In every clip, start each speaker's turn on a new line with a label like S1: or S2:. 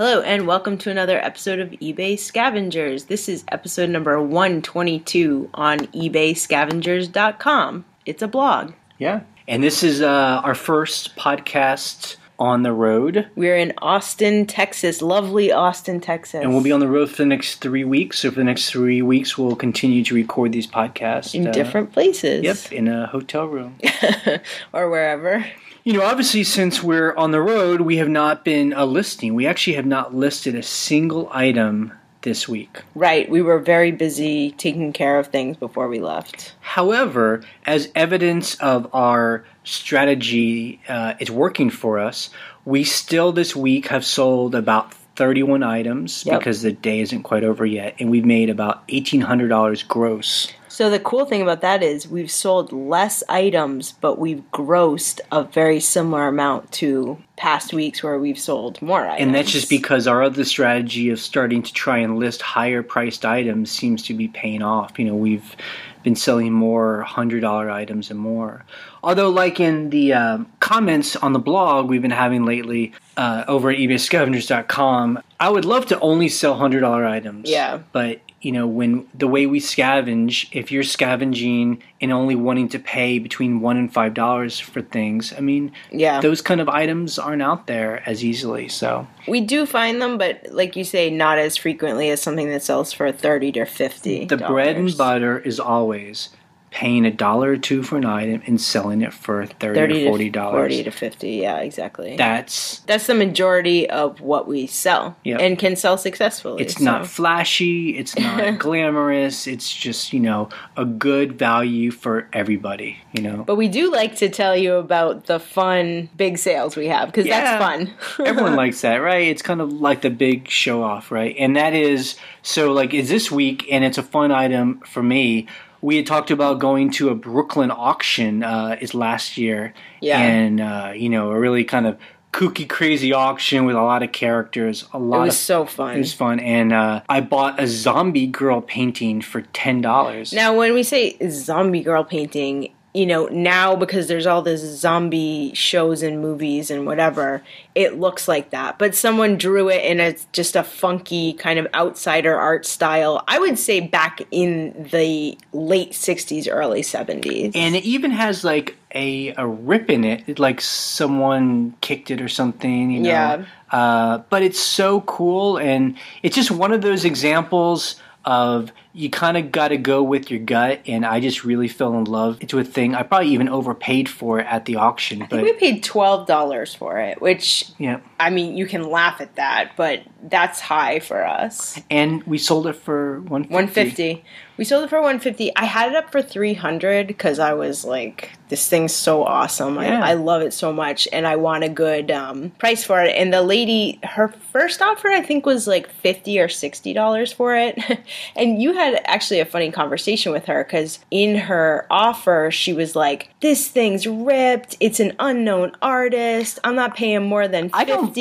S1: Hello, and welcome to another episode of eBay Scavengers. This is episode number 122 on ebayscavengers.com. It's a blog.
S2: Yeah. And this is uh, our first podcast on the road.
S1: We're in Austin, Texas, lovely Austin, Texas.
S2: And we'll be on the road for the next three weeks. So for the next three weeks, we'll continue to record these podcasts.
S1: in
S2: uh,
S1: different places.
S2: Yep, in a hotel room.
S1: or wherever.
S2: you know, obviously, since we're on the road, we have not been a listing. We actually have not listed a single item this week.
S1: Right, we were very busy taking care of things before we left.
S2: However, as evidence of our strategy uh, is working for us, we still this week have sold about 31 items
S1: Yep.
S2: because the day isn't quite over yet, and we've made about $1,800 gross.
S1: So the cool thing about that is we've sold less items, but we've grossed a very similar amount to past weeks where we've sold more items.
S2: And that's just because our other strategy of starting to try and list higher priced items seems to be paying off. You know, we've been selling more $100 items and more. Although, like in the um comments on the blog we've been having lately uh, over at ebayscavengers.com, I would love to only sell $100 items.
S1: Yeah.
S2: But, you know, when the way we scavenge, if you're scavenging and only wanting to pay between one and five dollars for things, I mean,
S1: Yeah.
S2: those kind of items aren't out there as easily. So,
S1: We do find them, but like you say, not as frequently as something that sells for thirty to fifty.
S2: The bread and butter is always paying a dollar or two for an item and selling it for thirty or forty
S1: to forty to fifty. Yeah, exactly.
S2: That's
S1: That's the majority of what we sell
S2: Yep.
S1: and can sell successfully.
S2: it's
S1: so.
S2: not flashy, it's not glamorous, it's just, you know, a good value for everybody, you know.
S1: But we do like to tell you about the fun big sales we have because
S2: Yeah.
S1: that's fun.
S2: Everyone likes that, right? It's kind of like the big show off, right? And that is so like is this week and it's a fun item for me. We had talked about going to a Brooklyn auction uh is last year.
S1: Yeah.
S2: And uh, you know, a really kind of kooky crazy auction with a lot of characters, a
S1: It
S2: lot
S1: was
S2: of
S1: so fun.
S2: it was fun and uh, I bought a zombie girl painting for ten dollars.
S1: Now, when we say zombie girl painting, you know, now because there's all this zombie shows and movies and whatever, it looks like that. But someone drew it in a just a funky kind of outsider art style. I would say back in the late 60s, early 70s.
S2: and it even has like a a rip in it, like someone kicked it or something. You know?
S1: Yeah.
S2: Uh, but it's so cool, and it's just one of those examples of you kind of got to go with your gut. And I just really fell in love into a thing. I probably even overpaid for it at the auction,
S1: I
S2: but
S1: think we paid $12 for it, which,
S2: yeah.
S1: I mean, you can laugh at that, but that's high for us.
S2: And we sold it for one
S1: 150 we sold it for 150 i had it up for 300 because i was like this thing's so awesome.
S2: Yeah.
S1: I, I love it so much and i want a good um, price for it. And the lady her first offer i think was like 50 or 60 dollars for it. And you had actually a funny conversation with her because in her offer she was like this thing's ripped. It's an unknown artist. I'm not paying more than 50
S2: I don't-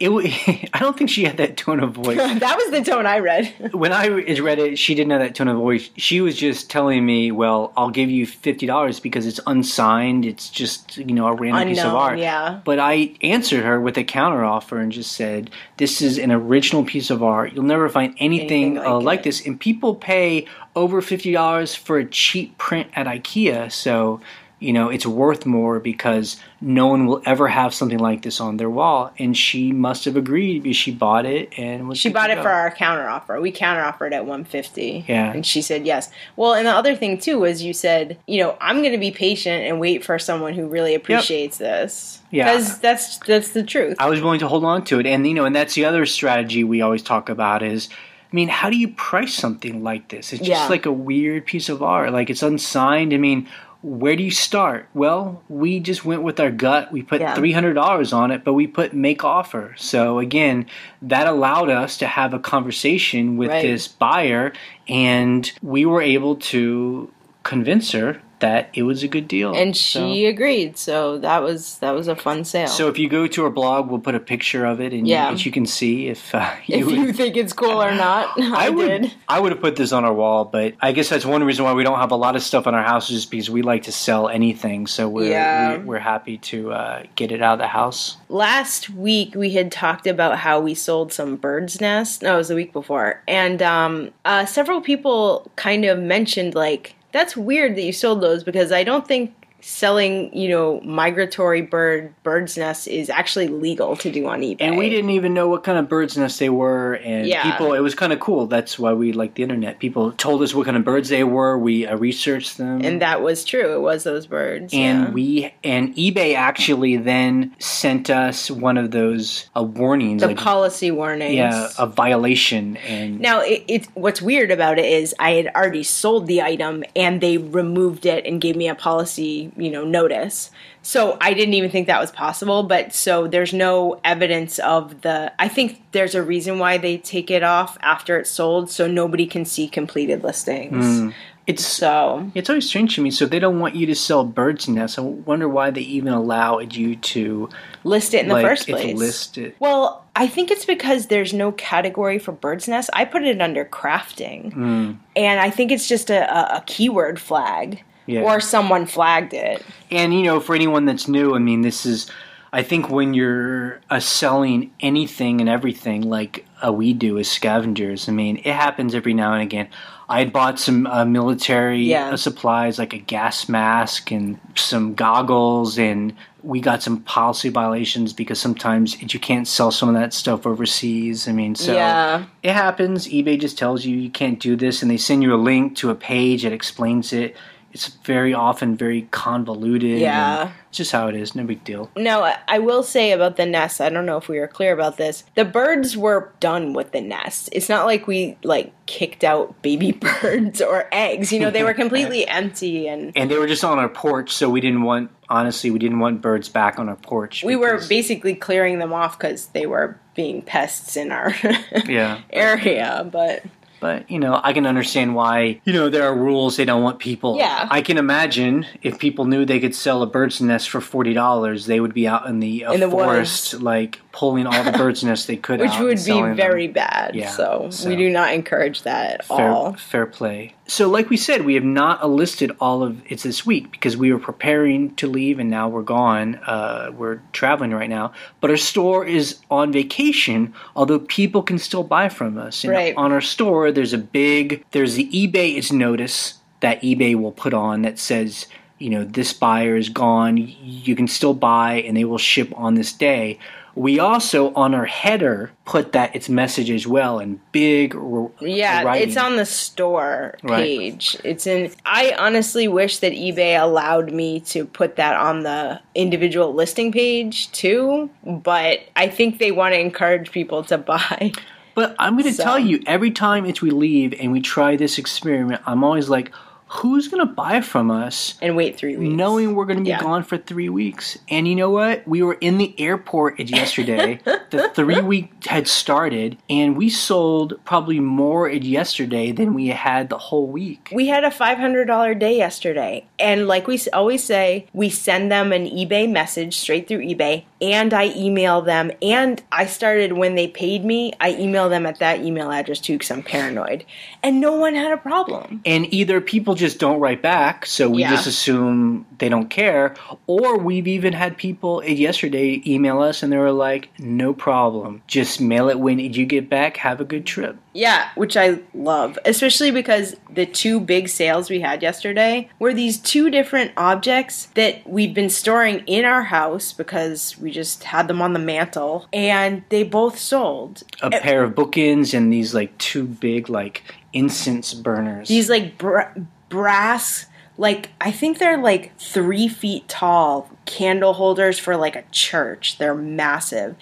S2: It, I don't think she had that tone of voice.
S1: that was the tone i read.
S2: When I read it, she didn't have that tone of voice. She was just telling me, "Well, I'll give you fifty dollars because it's unsigned. It's just you know a random piece of
S1: Unknown,
S2: art."
S1: yeah.
S2: But I answered her with a counter offer and just said, "This is an original piece of art. You'll never find anything,
S1: Anything like
S2: uh, like this. And people pay over fifty dollars for a cheap print at IKEA, so." You know, it's worth more because no one will ever have something like this on their wall. And she must have agreed because she bought it and was
S1: She bought it
S2: go.
S1: for our counter offer. We counter offered at 150.
S2: Yeah.
S1: And she said yes. Well, and the other thing too was you said, you know, I'm going to be patient and wait for someone who really appreciates this.
S2: Yeah.
S1: Because that's that's the truth.
S2: I was willing to hold on to it. And you know, and that's the other strategy we always talk about is I mean, how do you price something like this? It's just
S1: Yeah.
S2: like a weird piece of art. Like it's unsigned. I mean, where do you start? Well, we just went with our gut. We put
S1: Yeah.
S2: three hundred dollars on it, but we put make offer. So again, that allowed us to have a conversation with
S1: Right.
S2: this buyer, and we were able to convince her that it was a good deal.
S1: And she
S2: So-
S1: agreed, so that was that was a fun sale.
S2: So if you go to our blog, we'll put a picture of it, and
S1: Yeah.
S2: you, and you can see if uh, you
S1: if
S2: would.
S1: you think it's cool or not, I,
S2: I would,
S1: did.
S2: I would have put this on our wall, but I guess that's one reason why we don't have a lot of stuff in our house, is because we like to sell anything. So we're
S1: Yeah.
S2: we're, we're happy to uh, get it out of the house.
S1: Last week we had talked about how we sold some bird's nest. No, it was the week before, and um, uh, several people kind of mentioned like that's weird that you sold those because I don't think selling you know migratory bird bird's nests is actually legal to do on eBay.
S2: And we didn't even know what kind of birds' nests they were, and
S1: Yeah.
S2: people. It was kind of cool. That's why we like the internet. People told us what kind of birds they were. We uh, researched them,
S1: and that was true. It was those birds.
S2: and
S1: yeah.
S2: we and eBay actually then sent us one of those uh, warnings,
S1: the
S2: like,
S1: policy warnings.
S2: yeah, a violation, and
S1: Now, it, it what's weird about it is I had already sold the item and they removed it and gave me a policy, you know, notice. So I didn't even think that was possible. But so there's no evidence of the. I think there's a reason why they take it off after it's sold, so nobody can see completed listings.
S2: Hmm. it's
S1: So
S2: It's always strange to me. So they don't want you to sell birds' nests. I wonder why they even allowed you to
S1: list it in the first place.
S2: list it.
S1: Well, I think it's because there's no category for bird's nest. I put it under crafting.
S2: Hmm.
S1: And I think it's just a, a, a keyword flag.
S2: Yeah.
S1: Or someone flagged it.
S2: And you know, for anyone that's new, I mean, this is. I think when you're uh, selling anything and everything like uh, we do as scavengers, I mean, it happens every now and again. I had bought some uh, military
S1: Yeah.
S2: uh, supplies like a gas mask and some goggles, and we got some policy violations because sometimes you can't sell some of that stuff overseas. I mean, so
S1: Yeah.
S2: it happens. eBay just tells you you can't do this, and they send you a link to a page that explains it. It's very often very convoluted.
S1: Yeah.
S2: It's just how it is. No big deal.
S1: No, I- I will say about the nest. I don't know if we were clear about this. The birds were done with the nest. It's not like we like kicked out baby birds or eggs. You know, they were completely empty, and
S2: And they were just on our porch, so we didn't want. Honestly, we didn't want birds back on our porch.
S1: we were basically clearing them off because they were being pests in our
S2: yeah.
S1: area. But
S2: But you know, I can understand why. You know, there are rules. They don't want people.
S1: Yeah.
S2: I can imagine if people knew they could sell a bird's nest for forty dollars, they would be out in the, uh,
S1: In the
S2: forest,
S1: woods.
S2: like pulling all the bird's nests they could.
S1: which would be
S2: selling them.
S1: very bad.
S2: Yeah,
S1: so,
S2: so-
S1: we do not encourage that at
S2: fair,
S1: all.
S2: fair play. So, like we said, we have not listed all of it's this week because we were preparing to leave and now we're gone. Uh, we're traveling right now, but our store is on vacation. Although people can still buy from us, And
S1: Right.
S2: On our store, there's a big there's the eBay is notice that eBay will put on that says. You know, this buyer is gone. You can still buy, and they will ship on this day. We also, on our header, put that its message as well in big
S1: Yeah,
S2: writing.
S1: it's on the store
S2: Right.
S1: page. It's in. I honestly wish that eBay allowed me to put that on the individual listing page too, but I think they want to encourage people to buy.
S2: But I'm going to
S1: So-
S2: tell you, every time it's we leave and we try this experiment, I'm always like, who's going to buy from us
S1: And wait three weeks.
S2: knowing we're going to be
S1: Yeah.
S2: gone for three weeks? And you know what? We were in the airport yesterday. the three week had started, and we sold probably more yesterday than we had the whole week.
S1: We had a $500 day yesterday. And like we always say, we send them an eBay message straight through eBay and I email them. And I started when they paid me, I email them at that email address too because I'm paranoid. And no one had a problem.
S2: And either people just don't write back, so we
S1: Yeah.
S2: just assume they don't care, or we've even had people yesterday email us and they were like, no problem. Just mail it when you get back. Have a good trip.
S1: Yeah, which I love, especially because the two big sales we had yesterday were these two different objects that we've been storing in our house because we just had them on the mantle and they both sold.
S2: A eh, pair of bookends and these like two big like incense burners.
S1: These like br- brass, like I think they're like three feet tall candle holders for like a church. They're massive.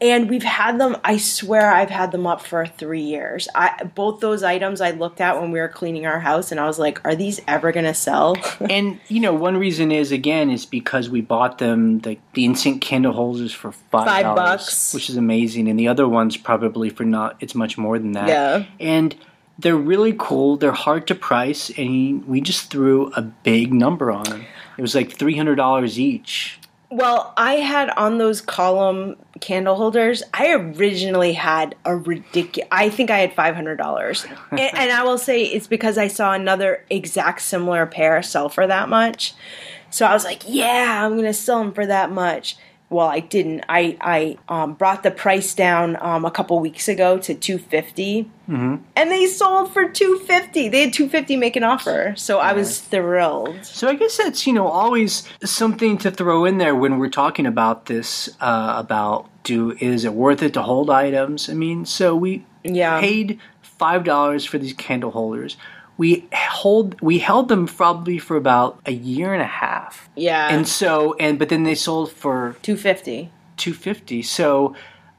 S1: And we've had them, I swear I've had them up for three years. I both those items I looked at when we were cleaning our house and I was like, are these ever gonna sell?
S2: and you know, one reason is again is because we bought them the the incense candle holders for five
S1: Five bucks.
S2: which is amazing, and the other ones probably for not. It's much more than that.
S1: Yeah.
S2: And they're really cool. They're hard to price, and we just threw a big number on them. It was like three hundred dollars each.
S1: Well, I had on those column candle holders. I originally had a ridiculous. I think I had five hundred dollars, and, and I will say it's because I saw another exact similar pair sell for that much. So I was like, "Yeah, I'm gonna sell them for that much." Well i didn't. I i um, brought the price down um, a couple weeks ago to 250 mm-hmm. and they sold for 250 they had 250 make an offer. So i was thrilled.
S2: So i guess that's you know always something to throw in there when we're talking about this uh, about do is it worth it to hold items? I mean so we
S1: yeah.
S2: paid five dollars for these candle holders. We hold we held them probably for about a year and a half.
S1: Yeah.
S2: And so and but then they sold for
S1: 250.
S2: 250. So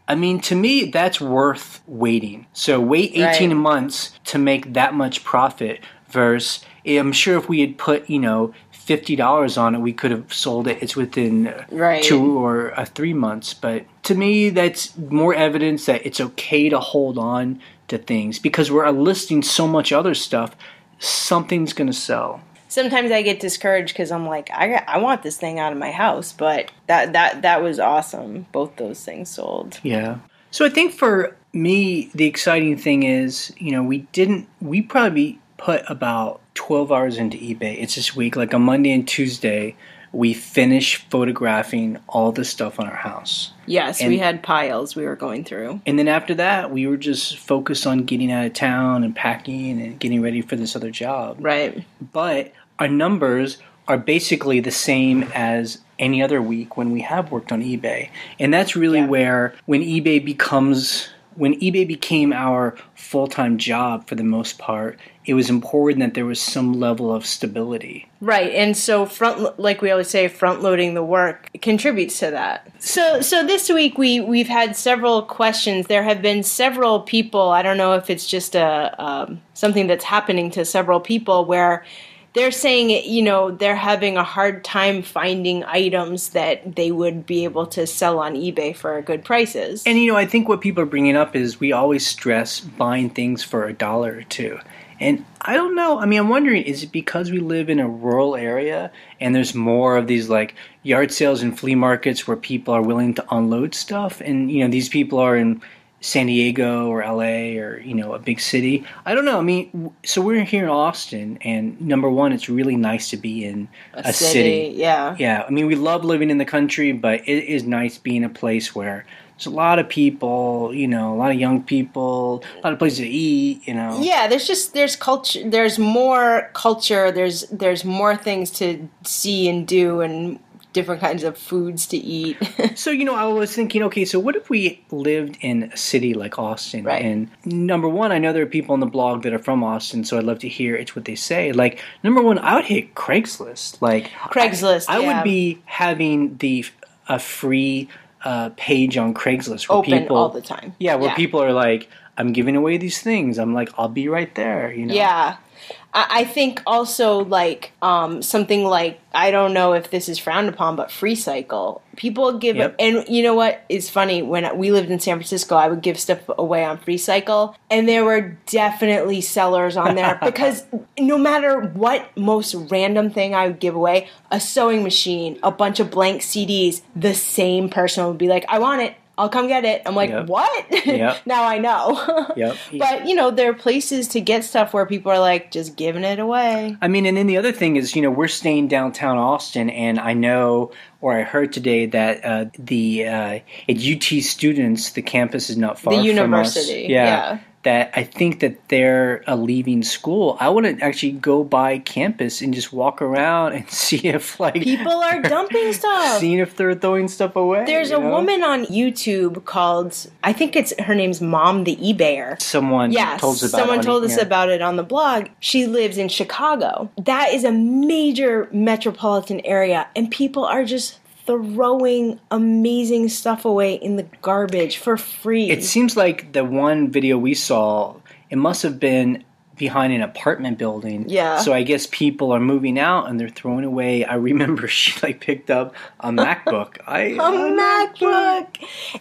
S2: I mean to me that's worth waiting. So wait 18 right. months to make that much profit versus I'm sure if we had put, you know, fifty dollars on it, we could have sold it. It's within
S1: right.
S2: two or uh, three months. But to me, that's more evidence that it's okay to hold on to things because we're listing so much other stuff. Something's going to sell.
S1: Sometimes I get discouraged because I'm like, I I want this thing out of my house, but that that that was awesome. Both those things sold.
S2: Yeah. So I think for me, the exciting thing is, you know, we didn't. We probably put about 12 hours into eBay. It's this week, like a Monday and Tuesday we finished photographing all the stuff on our house.
S1: Yes, and, we had piles we were going through.
S2: And then after that, we were just focused on getting out of town and packing and getting ready for this other job.
S1: Right.
S2: But our numbers are basically the same as any other week when we have worked on eBay. And that's really yeah. where when eBay becomes when eBay became our full time job for the most part, it was important that there was some level of stability.
S1: Right, and so front, like we always say, front loading the work contributes to that. So, so this week we we've had several questions. There have been several people. I don't know if it's just a um, something that's happening to several people where they're saying you know they're having a hard time finding items that they would be able to sell on ebay for good prices.
S2: And you know i think what people are bringing up is we always stress buying things for a dollar or two. And i don't know. I mean i'm wondering is it because we live in a rural area and there's more of these like yard sales and flea markets where people are willing to unload stuff? And you know these people are in San Diego or LA or you know a big city. I don't know. I mean, so we're here in Austin, and number one, it's really nice to be in a,
S1: a city, city. Yeah,
S2: yeah. I mean, we love living in the country, but it is nice being a place where there's a lot of people. You know, a lot of young people, a lot of places to eat. You know.
S1: Yeah, there's just there's culture. There's more culture. There's there's more things to see and do, and different kinds of foods to eat.
S2: so, you know, I was thinking, okay, so what if we lived in a city like Austin?
S1: Right.
S2: And number one, I know there are people on the blog that are from Austin, so I'd love to hear it's what they say. Like, number one, I would hit Craigslist. Like,
S1: Craigslist.
S2: I, I
S1: yeah.
S2: would be having the a free uh, page on Craigslist where
S1: Open
S2: people
S1: all the time.
S2: Yeah, where yeah. people are like, I'm giving away these things. I'm like, I'll be right there. You know.
S1: Yeah. I think also like um, something like I don't know if this is frowned upon, but Freecycle. People give yep. and you know what is funny when we lived in San Francisco, I would give stuff away on Freecycle, and there were definitely sellers on there because no matter what most random thing I would give away, a sewing machine, a bunch of blank CDs, the same person would be like, "I want it." I'll come get it. I'm like, yep. what?
S2: Yep.
S1: now I know.
S2: yep.
S1: But you know, there are places to get stuff where people are like just giving it away.
S2: I mean, and then the other thing is, you know, we're staying downtown Austin, and I know, or I heard today that uh, the uh, at UT students, the campus is not far.
S1: The university.
S2: Yeah.
S1: yeah
S2: that I think that they're uh, leaving school. I want to actually go by campus and just walk around and see if like
S1: people are dumping stuff,
S2: seeing if they're throwing stuff away.
S1: There's
S2: a
S1: know? woman on YouTube called I think it's her name's Mom the eBayer.
S2: Someone
S1: yeah,
S2: told us about
S1: someone told us
S2: yeah.
S1: about it on the blog. She lives in Chicago. That is a major metropolitan area, and people are just throwing amazing stuff away in the garbage for free.
S2: It seems like the one video we saw, it must have been behind an apartment building.
S1: Yeah.
S2: So I guess people are moving out and they're throwing away. I remember she like picked up a MacBook. I
S1: a MacBook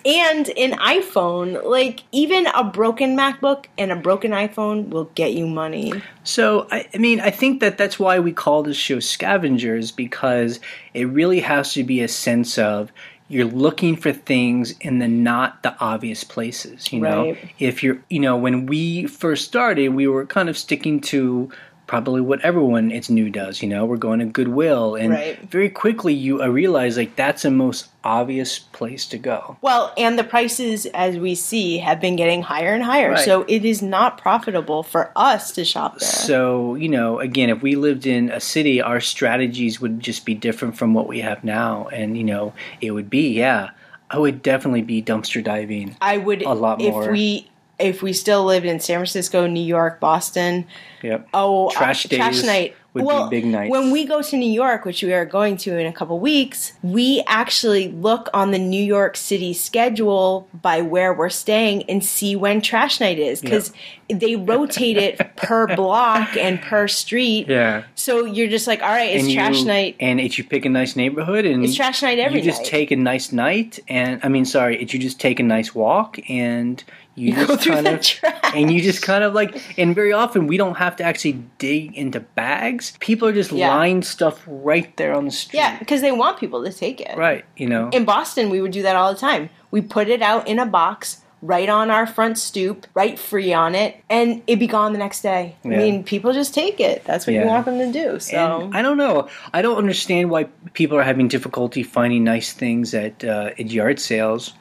S1: and an iPhone. Like even a broken MacBook and a broken iPhone will get you money.
S2: So I, I mean, I think that that's why we call this show Scavengers because it really has to be a sense of you're looking for things in the not the obvious places you know
S1: Right.
S2: if you're you know when we first started we were kind of sticking to probably what everyone it's new does you know we're going to goodwill and
S1: Right.
S2: very quickly you realize like that's the most obvious place to go
S1: Well, and the prices, as we see, have been getting higher and higher.
S2: Right.
S1: So it is not profitable for us to shop there.
S2: So, you know, again, if we lived in a city, our strategies would just be different from what we have now. And, you know, it would be, yeah, I would definitely be dumpster diving.
S1: I would
S2: A lot more if
S1: we if we still lived in San Francisco, New York, Boston.
S2: Yep.
S1: Oh,
S2: Trash
S1: uh, trash night
S2: would be big nights.
S1: When we go to New York, which we are going to in a couple weeks, we actually look on the New York City schedule by where we're staying and see when trash night is because they rotate it per block and per street.
S2: Yeah.
S1: So you're just like, all right, it's
S2: and
S1: trash
S2: you,
S1: night.
S2: And if you pick a nice neighborhood and
S1: It's trash night every
S2: you just
S1: night.
S2: take a nice night and I mean sorry, if you just take a nice walk and you,
S1: go
S2: just
S1: through the
S2: of
S1: trash.
S2: and you just kind of like and very often we don't have to actually dig into bags. People are just
S1: Yeah.
S2: lying stuff right there on the street.
S1: Yeah, because they want people to take it.
S2: Right, you know.
S1: In Boston, we would do that all the time. We put it out in a box right on our front stoop, right free on it, and it'd be gone the next day. I mean, people just take it. That's what
S2: Yeah.
S1: you want them to do. So
S2: And I don't know. I don't understand why people are having difficulty finding nice things at uh, at yard sales.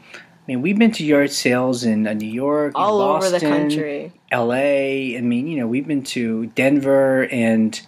S2: I mean, we've been to yard sales in uh, New York,
S1: all over the
S2: Boston,
S1: country.
S2: L.A. I mean, you know, we've been to Denver, and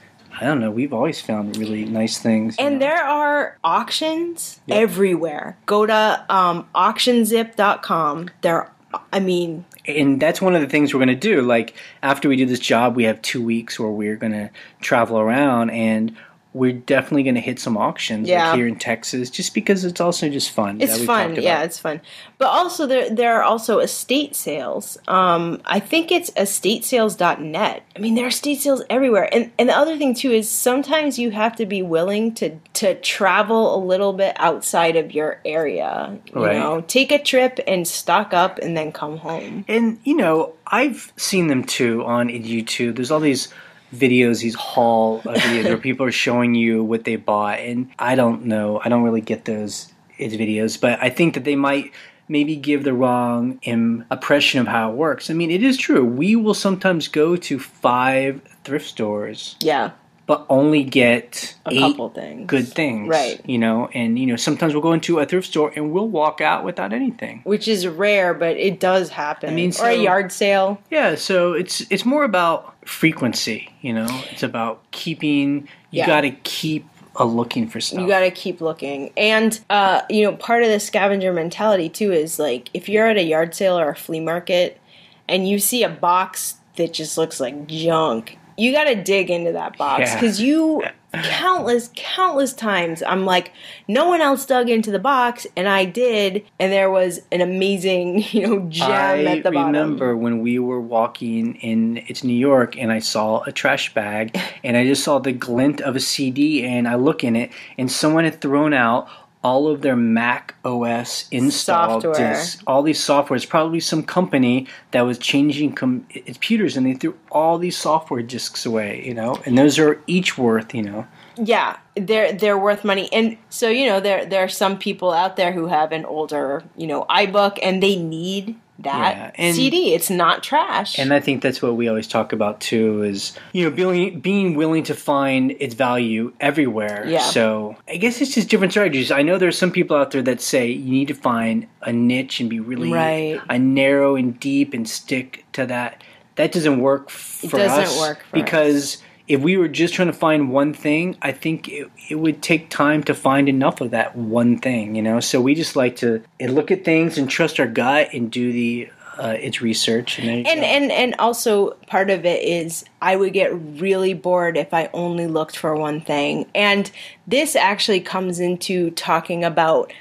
S2: I don't know. We've always found really nice things.
S1: And
S2: know.
S1: there are auctions
S2: Yep.
S1: everywhere. Go to um, auctionzip.com. There, I mean,
S2: and that's one of the things we're going to do. Like after we do this job, we have two weeks where we're going to travel around, and we're definitely going to hit some auctions
S1: Yeah.
S2: like here in Texas, just because it's also just fun.
S1: It's
S2: that
S1: fun, yeah, it's fun. But also there there are also estate sales. Um, I think it's estatesales.net. I mean, there are estate sales everywhere. And and the other thing too is sometimes you have to be willing to to travel a little bit outside of your area. You
S2: Right.
S1: know, take a trip and stock up and then come home.
S2: And you know, I've seen them too on YouTube. There's all these videos, these haul uh, videos where people are showing you what they bought, and I don't know. I don't really get those as videos, but I think that they might maybe give the wrong impression of how it works. I mean, it is true. We will sometimes go to five thrift stores,
S1: Yeah,
S2: but only get
S1: a couple things.
S2: good things,
S1: Right.
S2: You know, and you know, sometimes we'll go into a thrift store and we'll walk out without anything.
S1: Which is rare, but it does happen.
S2: I mean,
S1: or a yard sale.
S2: Yeah, so it's it's more about frequency, you know. It's about keeping. You
S1: Yeah.
S2: got to keep a looking for stuff.
S1: You got to keep looking. And, uh, you know, part of the scavenger mentality, too, is like if you're at a yard sale or a flea market and you see a box that just looks like junk, you got to dig into that box
S2: Yeah.
S1: because you. Countless, countless times, I'm like, no one else dug into the box, and I did, and there was an amazing, you know, gem
S2: I
S1: at the bottom.
S2: I remember when we were walking in it's New York and I saw a trash bag and I just saw the glint of a CD and I look in it and someone had thrown out all of their Mac OS installed
S1: Software.
S2: disks, all these software. softwares, probably some company that was changing com- computers and they threw all these software disks away, you know, and those are each worth, you know,
S1: yeah they're they're worth money and so you know there there are some people out there who have an older you know ibook and they need that
S2: Yeah, and-
S1: cd it's not trash
S2: And I think that's what we always talk about too is, you know, being, being willing to find its value everywhere.
S1: Yeah.
S2: So I guess it's just different strategies. I know there's some people out there that say you need to find a niche and be really
S1: Right.
S2: a narrow and deep and stick to that. That doesn't work for
S1: doesn't
S2: us
S1: work for
S2: because if we were just trying to find one thing, I think it, it would take time to find enough of that one thing, you know. So we just like to look at things and trust our gut and do the uh, its research. And,
S1: and and and also part of it is I would get really bored if I only looked for one thing. And this actually comes into talking about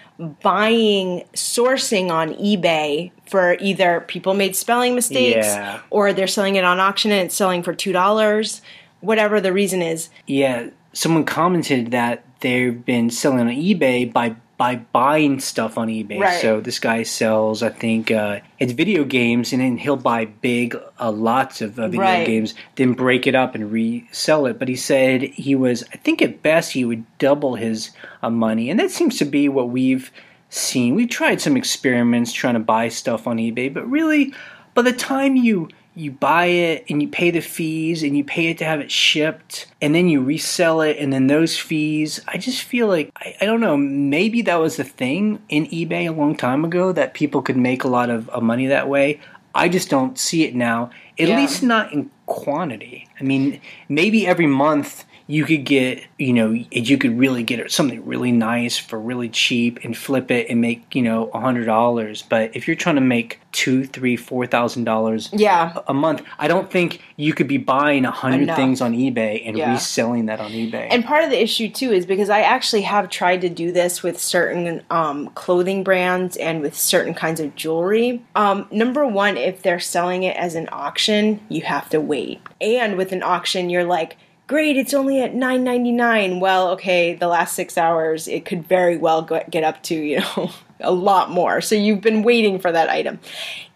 S1: buying sourcing on eBay for either people made spelling mistakes
S2: Yeah.
S1: or they're selling it on auction and it's selling for two dollars, whatever the reason is.
S2: Yeah, someone commented that they've been selling on eBay by by buying stuff on eBay.
S1: Right.
S2: So this guy sells, I think, uh, it's video games, and then he'll buy big uh, lots of uh, video
S1: Right.
S2: games, then break it up and resell it. But he said he was, I think, at best he would double his uh, money, and that seems to be what we've seen. We've tried some experiments trying to buy stuff on eBay, but really, by the time you you buy it and you pay the fees and you pay it to have it shipped and then you resell it and then those fees i just feel like i, I don't know maybe that was a thing in ebay a long time ago that people could make a lot of, of money that way i just don't see it now at
S1: Yeah.
S2: least not in quantity i mean maybe every month you could get you know you could really get something really nice for really cheap and flip it and make you know a hundred dollars but if you're trying to make two three four thousand dollars
S1: Yeah.
S2: a month i don't think you could be buying a hundred things on ebay and
S1: Yeah.
S2: reselling that on ebay
S1: And part of the issue too is because I actually have tried to do this with certain um, clothing brands and with certain kinds of jewelry. Um, number one, if they're selling it as an auction, you have to wait. And with an auction, you're like, great, it's only at nine ninety nine. Well, okay, the last six hours, it could very well go, get up to you know. A lot more. So you've been waiting for that item.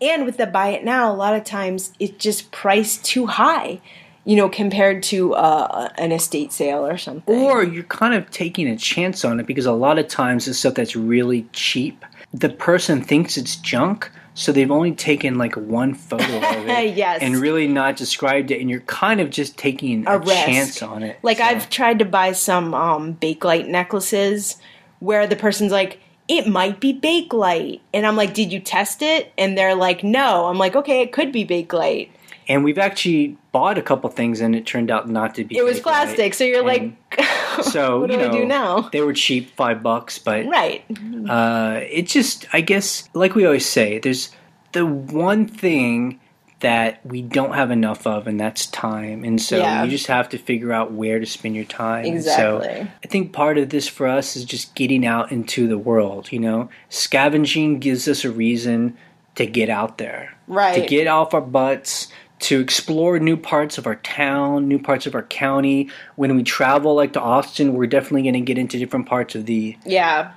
S1: And with the buy it now, a lot of times it's just priced too high, you know, compared to uh, an estate sale or something.
S2: or you're kind of taking a chance on it because a lot of times the stuff that's really cheap the person thinks it's junk so they've only taken like one photo of it
S1: Yes.
S2: and really not described it and you're kind of just taking a,
S1: A
S2: chance on it
S1: Like
S2: So-
S1: I've tried to buy some um, Bakelite necklaces where the person's like, "It might be Bakelite," and I'm like, "Did you test it?" And they're like, "No." I'm like, "Okay, it could be Bakelite."
S2: and we've actually bought a couple things and it turned out not to be
S1: It was plastic, so you're
S2: And
S1: like,
S2: so
S1: "What do
S2: you know
S1: I do now?"
S2: they were cheap five bucks but
S1: Right.
S2: uh, it just i guess like we always say there's the one thing that we don't have enough of and that's time and so
S1: Yeah.
S2: you just have to figure out where to spend your time And so
S1: Exactly.
S2: i think part of this for us is just getting out into the world you know scavenging gives us a reason to get out there
S1: Right.
S2: to get off our butts to explore new parts of our town new parts of our county when we travel like to austin we're definitely going to get into different parts of the
S1: Yeah.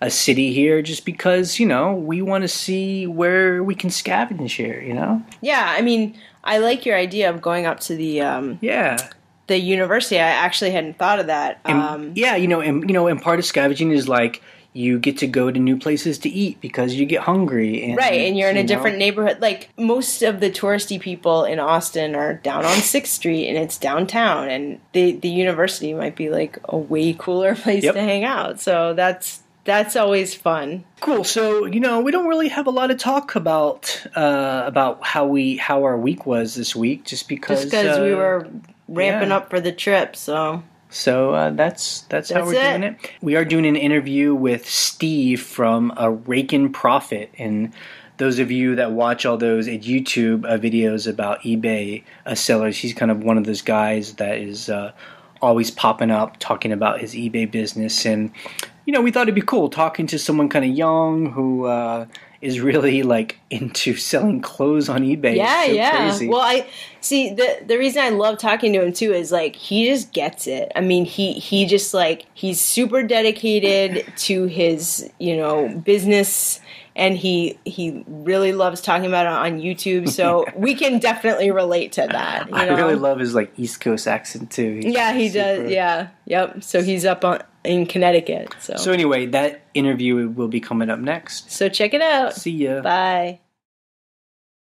S2: a city here just because you know we want to see where we can scavenge here you know
S1: Yeah. I mean, I like your idea of going up to the um,
S2: yeah
S1: the university. I actually hadn't thought of that.
S2: and,
S1: Um,
S2: yeah you know and you know and part of scavenging is like you get to go to new places to eat because you get hungry and,
S1: Right, and you're in a
S2: you know,
S1: different neighborhood. Like most of the touristy people in Austin are down on Sixth Street, and it's downtown. And the the university might be like a way cooler place
S2: Yep.
S1: to hang out. So that's that's always fun.
S2: cool so you know we don't really have a lot of talk about uh about how we how our week was this week just because
S1: Just because we
S2: uh,
S1: were ramping
S2: yeah.
S1: up for the trip. So
S2: So uh, that's that's how
S1: That's
S2: we're
S1: it.
S2: doing it. We are doing an interview with Steve from a Rakin Profit, and those of you that watch all those uh, YouTube uh, videos about eBay uh, sellers, he's kind of one of those guys that is uh, always popping up talking about his eBay business, and you know we thought it'd be cool talking to someone kind of young who. Is really like into selling clothes on eBay.
S1: yeah,
S2: so
S1: yeah.
S2: crazy.
S1: Well, I see the the reason I love talking to him too is like he just gets it. I mean, he he just like he's super dedicated to his you know business. And he he really loves talking about it on YouTube, so we can definitely relate to that. You
S2: I really love his like East Coast accent too. He's
S1: Yeah, he
S2: super-
S1: does. Yeah, yep. So he's up on in Connecticut. So
S2: So anyway, that interview will be coming up next.
S1: so check it out.
S2: See ya.
S1: Bye.